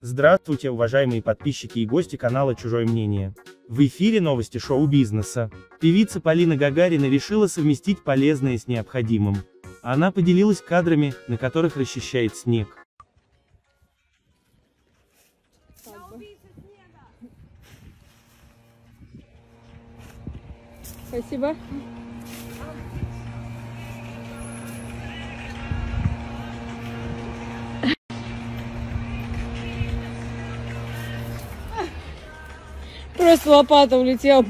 Здравствуйте, уважаемые подписчики и гости канала «Чужое мнение». В эфире новости шоу-бизнеса. Певица Полина Гагарина решила совместить полезное с необходимым. Она поделилась кадрами, на которых расчищает снег. Спасибо. Просто лопата улетела.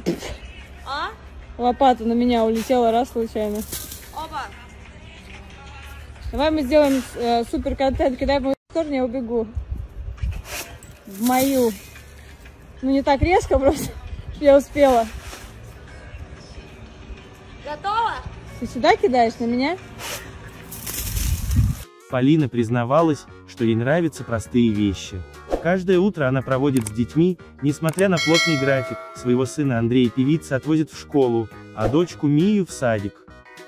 А? Лопата на меня улетела раз случайно. Оба. Давай мы сделаем э, супер контент. Кидай в мою сторону, я убегу. В мою. Ну не так резко просто, что я успела. Готово? Ты сюда кидаешь на меня? Полина признавалась, что ей нравятся простые вещи. Каждое утро она проводит с детьми, несмотря на плотный график, своего сына Андрея певица отвозит в школу, а дочку Мию в садик.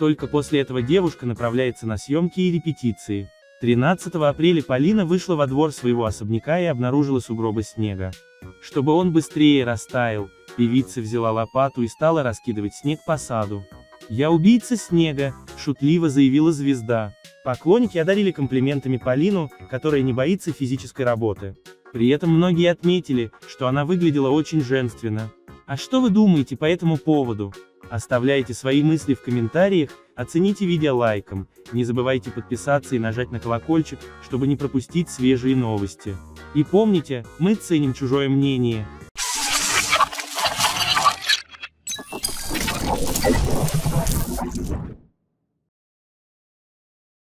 Только после этого девушка направляется на съемки и репетиции. 13 апреля Полина вышла во двор своего особняка и обнаружила сугробы снега. Чтобы он быстрее растаял, певица взяла лопату и стала раскидывать снег по саду. «Я убийца снега», — шутливо заявила звезда. Поклонники одарили комплиментами Полину, которая не боится физической работы. При этом многие отметили, что она выглядела очень женственно. А что вы думаете по этому поводу? Оставляйте свои мысли в комментариях, оцените видео лайком, не забывайте подписаться и нажать на колокольчик, чтобы не пропустить свежие новости. И помните, мы ценим чужое мнение.